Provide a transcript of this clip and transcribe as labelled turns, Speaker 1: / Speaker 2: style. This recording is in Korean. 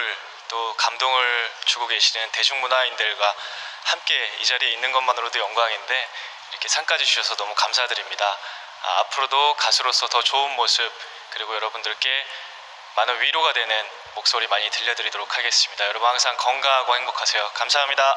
Speaker 1: 선물 또 감동을 주고 계시는 대중문화인들과 함께 이 자리에 있는 것만으로도 영광인데 이렇게 상까지 주셔서 너무 감사드립니다. 아, 앞으로도 가수로서 더 좋은 모습 그리고 여러분들께 많은 위로가 되는 목소리 많이 들려드리도록 하겠습니다. 여러분 항상 건강하고 행복하세요. 감사합니다.